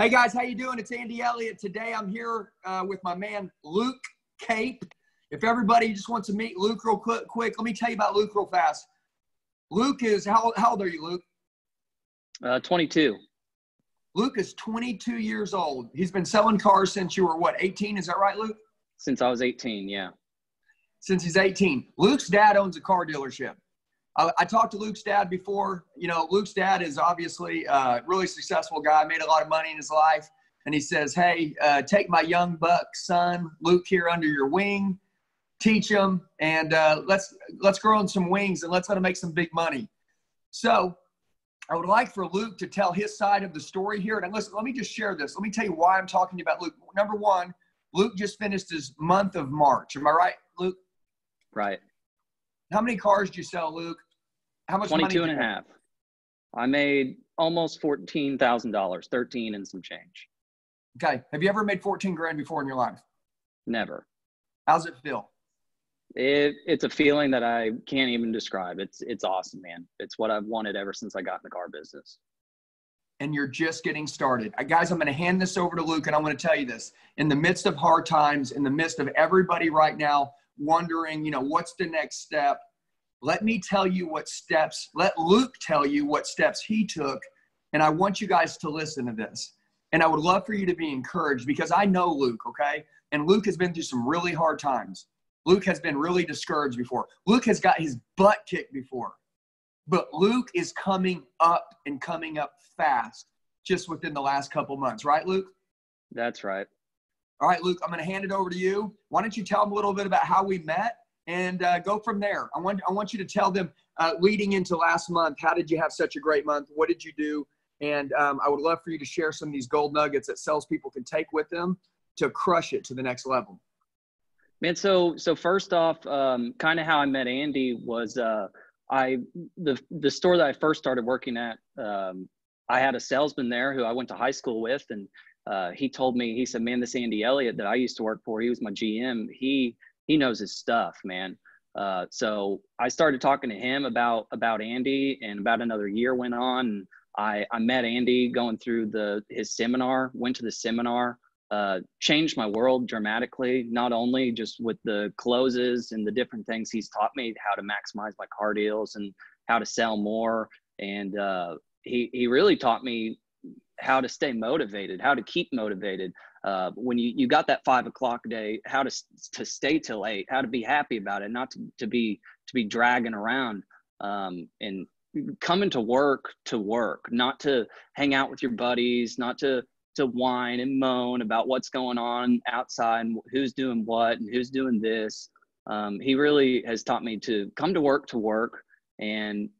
Hey guys, how you doing? It's Andy Elliott. Today I'm here uh, with my man Luke Cape. If everybody just wants to meet Luke real quick, quick, let me tell you about Luke real fast. Luke is how, how old are you, Luke? Uh, 22. Luke is 22 years old. He's been selling cars since you were what, 18? Is that right, Luke? Since I was 18, yeah. Since he's 18. Luke's dad owns a car dealership. I, I talked to Luke's dad before. You know, Luke's dad is obviously a really successful guy, made a lot of money in his life. And he says, Hey, uh, take my young buck son, Luke, here under your wing, teach him, and uh, let's let's grow on some wings and let's let him make some big money. So I would like for Luke to tell his side of the story here. And listen, let me just share this. Let me tell you why I'm talking about Luke. Number one, Luke just finished his month of March. Am I right, Luke? Right. How many cars did you sell, Luke? How much 22 money and a half. I made almost $14,000, 13 and some change. Okay. Have you ever made 14 grand before in your life? Never. How's it feel? It, it's a feeling that I can't even describe. It's it's awesome, man. It's what I've wanted ever since I got in the car business. And you're just getting started. Uh, guys, I'm going to hand this over to Luke and I'm going to tell you this. In the midst of hard times, in the midst of everybody right now wondering, you know, what's the next step? Let me tell you what steps, let Luke tell you what steps he took. And I want you guys to listen to this. And I would love for you to be encouraged because I know Luke, okay? And Luke has been through some really hard times. Luke has been really discouraged before. Luke has got his butt kicked before. But Luke is coming up and coming up fast just within the last couple months, right, Luke? That's right. All right, Luke, I'm going to hand it over to you. Why don't you tell them a little bit about how we met and uh, go from there. I want I want you to tell them uh, leading into last month. How did you have such a great month? What did you do? And um, I would love for you to share some of these gold nuggets that salespeople can take with them to crush it to the next level. Man, so so first off, um, kind of how I met Andy was uh, I the the store that I first started working at. Um, I had a salesman there who I went to high school with, and uh, he told me he said, "Man, this Andy Elliott that I used to work for, he was my GM. He he knows his stuff, man. Uh, so I started talking to him about about Andy, and about another year went on. And I I met Andy going through the his seminar. Went to the seminar. Uh, changed my world dramatically. Not only just with the closes and the different things he's taught me how to maximize my car deals and how to sell more. And uh, he he really taught me how to stay motivated, how to keep motivated. Uh, when you, you got that five o'clock day, how to to stay till eight, how to be happy about it, not to, to be to be dragging around, um, and coming to work to work, not to hang out with your buddies, not to to whine and moan about what's going on outside and who's doing what and who's doing this. Um, he really has taught me to come to work to work and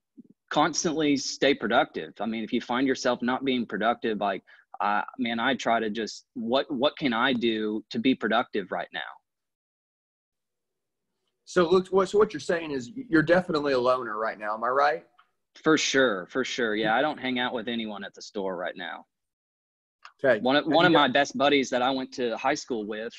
constantly stay productive. I mean, if you find yourself not being productive, like, uh, man, I try to just what what can I do to be productive right now? So, look, what so what you're saying is you're definitely a loner right now. Am I right? For sure, for sure. Yeah, I don't hang out with anyone at the store right now. Okay. One of one of my best buddies that I went to high school with,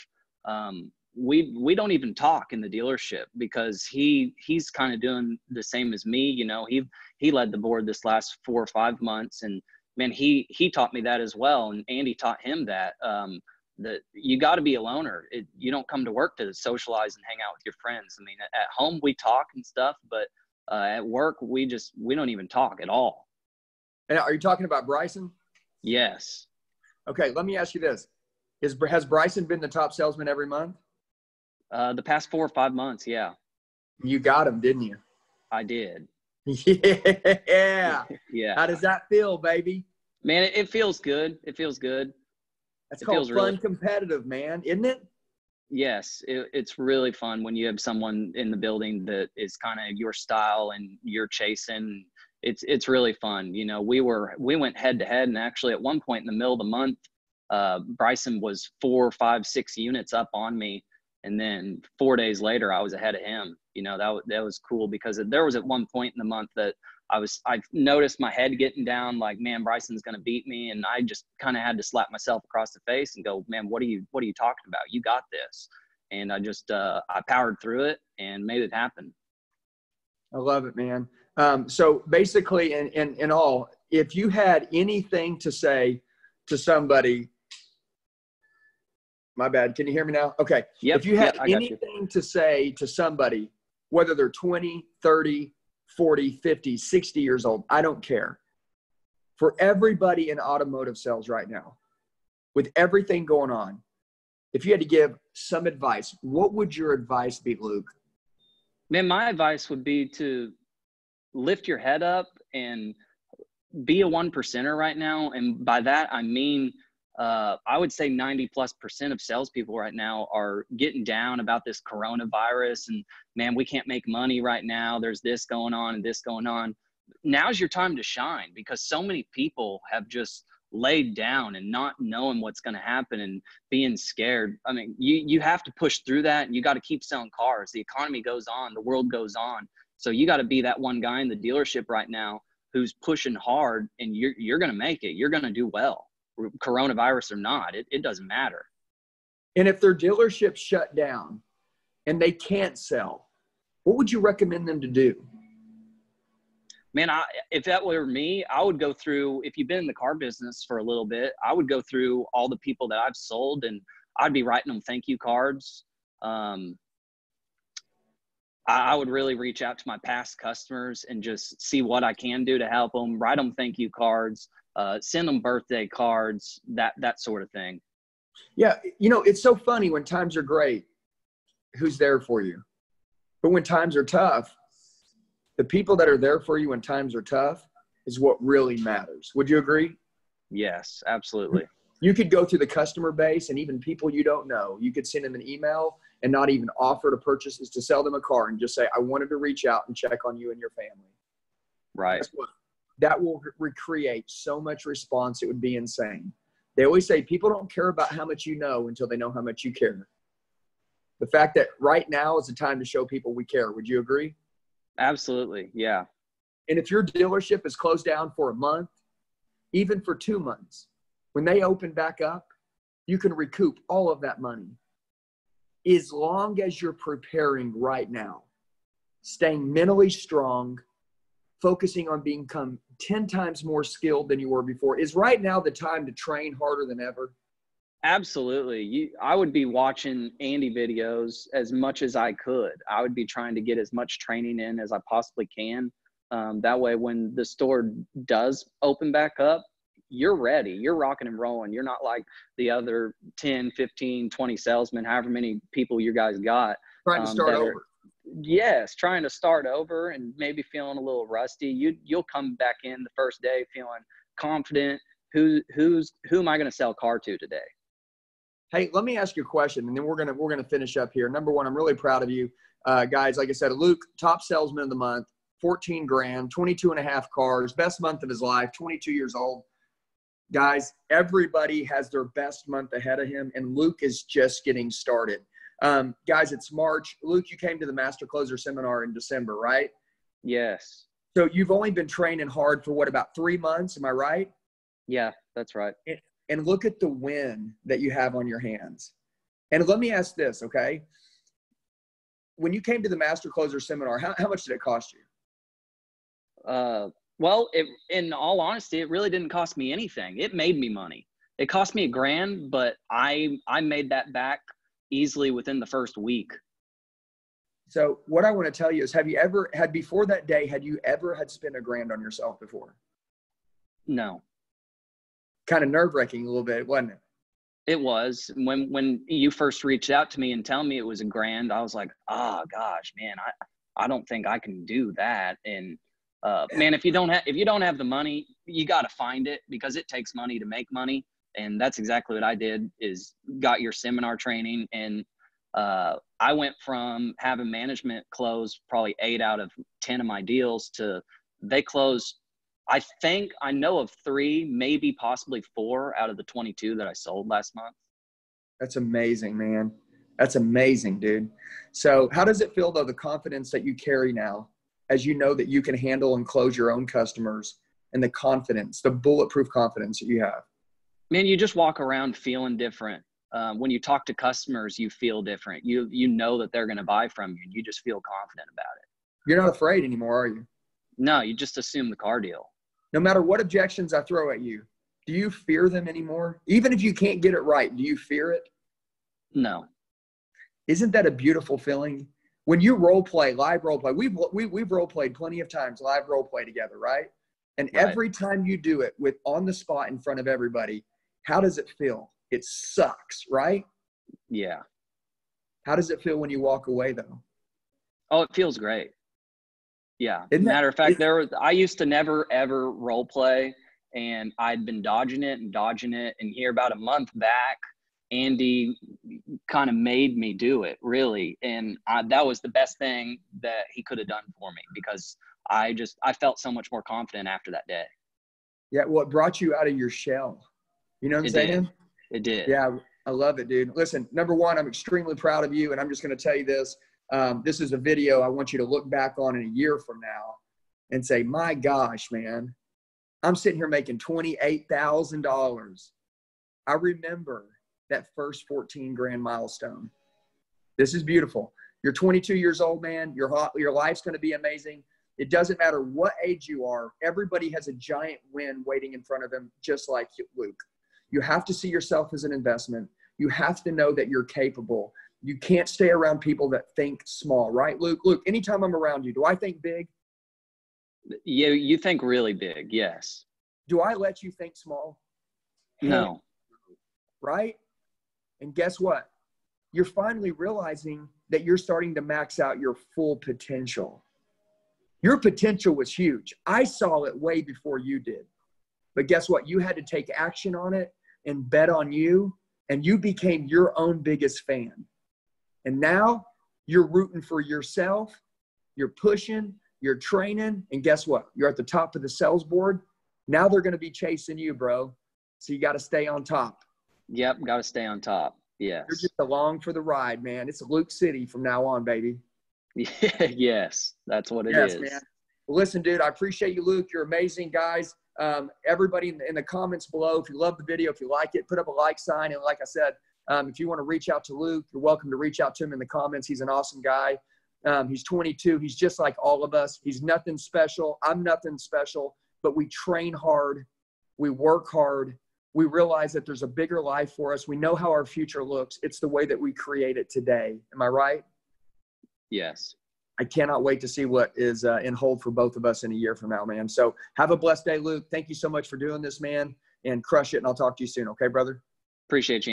um, we we don't even talk in the dealership because he he's kind of doing the same as me you know he he led the board this last four or five months and man he he taught me that as well and andy taught him that um that you got to be a loner it, you don't come to work to socialize and hang out with your friends i mean at, home we talk and stuff but uh, at work we just we don't even talk at all and are you talking about bryson yes okay let me ask you this is has bryson been the top salesman every month uh, the past four or five months, yeah. You got him, didn't you? I did. Yeah. yeah. How does that feel, baby? Man, it, it feels good. It feels good. That's it called fun really... competitive, man, isn't it? Yes, it, it's really fun when you have someone in the building that is kind of your style and you're chasing. It's it's really fun. You know, we were we went head to head, and actually at one point in the middle of the month, uh, Bryson was four, five, six units up on me and then four days later i was ahead of him you know that, that was cool because there was at one point in the month that i was i noticed my head getting down like man bryson's going to beat me and i just kind of had to slap myself across the face and go man what are you what are you talking about you got this and i just uh, i powered through it and made it happen i love it man um, so basically in, in in all if you had anything to say to somebody, my bad. Can you hear me now? Okay. Yep, if you had yep, got you. anything to say to somebody, whether they're 20, 30, 40, 50, 60 years old, I don't care. For everybody in automotive sales right now, with everything going on, if you had to give some advice, what would your advice be, Luke? Man, my advice would be to lift your head up and be a one percenter right now. And by that, I mean, uh, I would say 90 plus percent of salespeople right now are getting down about this coronavirus and man, we can't make money right now. There's this going on and this going on. Now's your time to shine because so many people have just laid down and not knowing what's going to happen and being scared. I mean, you you have to push through that and you got to keep selling cars. The economy goes on, the world goes on. So you got to be that one guy in the dealership right now who's pushing hard and you're you're going to make it. You're going to do well. Coronavirus or not, it, it doesn't matter. And if their dealership shut down and they can't sell, what would you recommend them to do? man, I, if that were me, I would go through, if you've been in the car business for a little bit, I would go through all the people that I've sold and I'd be writing them thank you cards. Um, I, I would really reach out to my past customers and just see what I can do to help them, write them thank you cards, uh, send them birthday cards, that, that sort of thing. Yeah. You know, it's so funny when times are great, who's there for you? But when times are tough, the people that are there for you when times are tough is what really matters. Would you agree? Yes, absolutely. You could go to the customer base and even people you don't know. You could send them an email and not even offer to purchase is to sell them a car and just say, I wanted to reach out and check on you and your family. Right. That will recreate so much response. It would be insane. They always say people don't care about how much you know until they know how much you care. The fact that right now is the time to show people we care. Would you agree? Absolutely. Yeah. And if your dealership is closed down for a month, even for two months, when they open back up, you can recoup all of that money. As long as you're preparing right now, staying mentally strong, focusing on become 10 times more skilled than you were before, is right now the time to train harder than ever? Absolutely. You, I would be watching Andy videos as much as I could. I would be trying to get as much training in as I possibly can. Um, that way, when the store does open back up, you're ready. You're rocking and rolling. You're not like the other 10, 15, 20 salesmen, however many people you guys got. Trying to um, start over. Yes, trying to start over and maybe feeling a little rusty. You, you'll come back in the first day feeling confident. Who, who's, who am I going to sell car to today? Hey, let me ask you a question, and then we're gonna we're gonna finish up here. Number one, I'm really proud of you, uh, guys. Like I said, Luke, top salesman of the month, 14 grand, 22 and a half cars, best month of his life, 22 years old. Guys, everybody has their best month ahead of him, and Luke is just getting started. Um, guys, it's March. Luke, you came to the Master Closer Seminar in December, right? Yes. So you've only been training hard for what about three months? Am I right? Yeah, that's right and look at the win that you have on your hands. And let me ask this, okay? When you came to the Master Closer seminar, how, how much did it cost you? Uh, well, it, in all honesty, it really didn't cost me anything. It made me money. It cost me a grand, but I I made that back easily within the first week. So what I want to tell you is, have you ever had before that day? Had you ever had spent a grand on yourself before? No kind of nerve wracking a little bit, wasn't it? It was when when you first reached out to me and tell me it was a grand. I was like, oh gosh, man, I I don't think I can do that. And uh, man, if you don't have if you don't have the money, you got to find it because it takes money to make money. And that's exactly what I did. Is got your seminar training, and uh, I went from having management close probably eight out of ten of my deals to they closed I think I know of three, maybe possibly four out of the 22 that I sold last month. That's amazing, man. That's amazing, dude. So, how does it feel though, the confidence that you carry now as you know that you can handle and close your own customers and the confidence, the bulletproof confidence that you have? Man, you just walk around feeling different. Um, when you talk to customers, you feel different. You you know that they're going to buy from you, and you just feel confident about it. You're not afraid anymore, are you? No, you just assume the car deal no matter what objections I throw at you, do you fear them anymore? Even if you can't get it right, do you fear it? No. Isn't that a beautiful feeling? When you role play, live role play, we've, we, have we have role played plenty of times, live role play together, right? And right. every time you do it with on the spot in front of everybody, how does it feel? It sucks, right? Yeah. How does it feel when you walk away though? Oh, it feels great. Yeah. Isn't Matter that, of fact, there was, I used to never ever role play and I'd been dodging it and dodging it. And here about a month back, Andy kind of made me do it really. And I, that was the best thing that he could have done for me because I just, I felt so much more confident after that day. Yeah. What brought you out of your shell? You know what I'm it saying? Did. It did. Yeah. I love it, dude. Listen, number one, I'm extremely proud of you. And I'm just going to tell you this. Um, this is a video I want you to look back on in a year from now and say, my gosh, man, I'm sitting here making $28,000. I remember that first 14 grand milestone. This is beautiful. You're 22 years old, man. Your, hot, your life's going to be amazing. It doesn't matter what age you are. Everybody has a giant win waiting in front of them, just like Luke. You have to see yourself as an investment. You have to know that you're capable. You can't stay around people that think small, right, Luke? Luke, anytime I'm around you, do I think big? You you think really big, yes. Do I let you think small? No. Right? And guess what? You're finally realizing that you're starting to max out your full potential. Your potential was huge. I saw it way before you did. But guess what? You had to take action on it and bet on you, and you became your own biggest fan. And now you're rooting for yourself, you're pushing, you're training, and guess what? You're at the top of the sales board. Now they're going to be chasing you, bro. So you got to stay on top. Yep, got to stay on top. Yes. You're just along for the ride, man. It's Luke City from now on, baby. yes, that's what it yes, is. Man. Well, listen, dude, I appreciate you, Luke. You're amazing, guys. Um, everybody in the, in the, comments below, if you love the video, if you like it, put up a like sign. And like I said, um, if you want to reach out to Luke, you're welcome to reach out to him in the comments. He's an awesome guy. Um, he's 22. He's just like all of us. He's nothing special. I'm nothing special, but we train hard. We work hard. We realize that there's a bigger life for us. We know how our future looks. It's the way that we create it today. Am I right? Yes. I cannot wait to see what is uh, in hold for both of us in a year from now, man. So have a blessed day, Luke. Thank you so much for doing this, man, and crush it. And I'll talk to you soon. Okay, brother? Appreciate you.